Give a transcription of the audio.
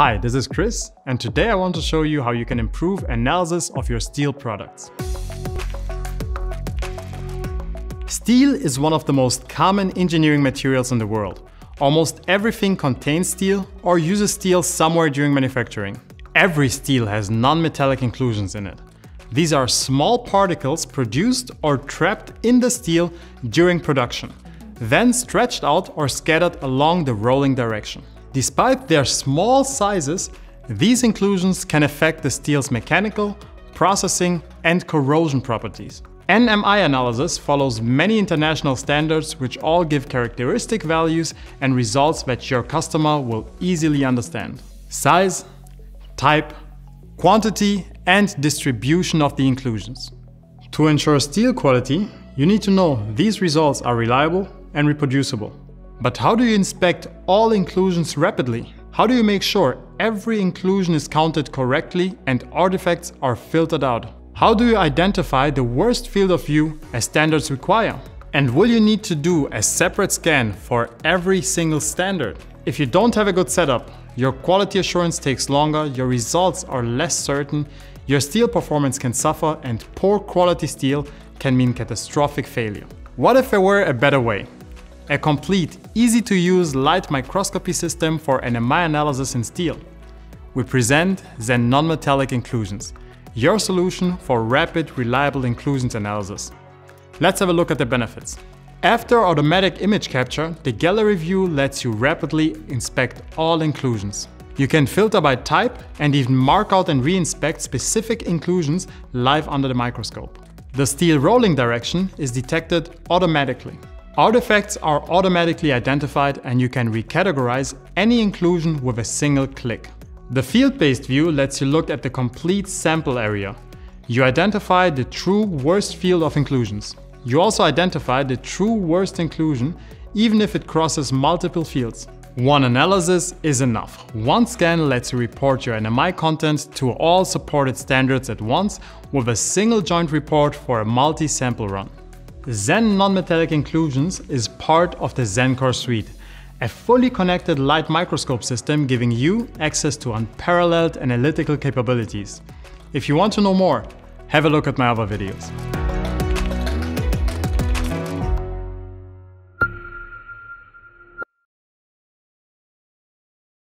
Hi, this is Chris, and today I want to show you how you can improve analysis of your steel products. Steel is one of the most common engineering materials in the world. Almost everything contains steel or uses steel somewhere during manufacturing. Every steel has non-metallic inclusions in it. These are small particles produced or trapped in the steel during production, then stretched out or scattered along the rolling direction. Despite their small sizes, these inclusions can affect the steel's mechanical, processing and corrosion properties. NMI analysis follows many international standards which all give characteristic values and results that your customer will easily understand. Size, type, quantity and distribution of the inclusions. To ensure steel quality, you need to know these results are reliable and reproducible. But how do you inspect all inclusions rapidly? How do you make sure every inclusion is counted correctly and artifacts are filtered out? How do you identify the worst field of view as standards require? And will you need to do a separate scan for every single standard? If you don't have a good setup, your quality assurance takes longer, your results are less certain, your steel performance can suffer, and poor quality steel can mean catastrophic failure. What if there were a better way? A complete, easy to use light microscopy system for NMI analysis in steel. We present Zen non-metallic inclusions, your solution for rapid, reliable inclusions analysis. Let's have a look at the benefits. After automatic image capture, the gallery view lets you rapidly inspect all inclusions. You can filter by type and even mark out and re-inspect specific inclusions live under the microscope. The steel rolling direction is detected automatically. Artifacts are automatically identified and you can recategorize any inclusion with a single click. The field-based view lets you look at the complete sample area. You identify the true worst field of inclusions. You also identify the true worst inclusion even if it crosses multiple fields. One analysis is enough. One scan lets you report your NMI content to all supported standards at once with a single joint report for a multi-sample run. Zen non-metallic inclusions is part of the ZenCore suite, a fully connected light microscope system giving you access to unparalleled analytical capabilities. If you want to know more, have a look at my other videos.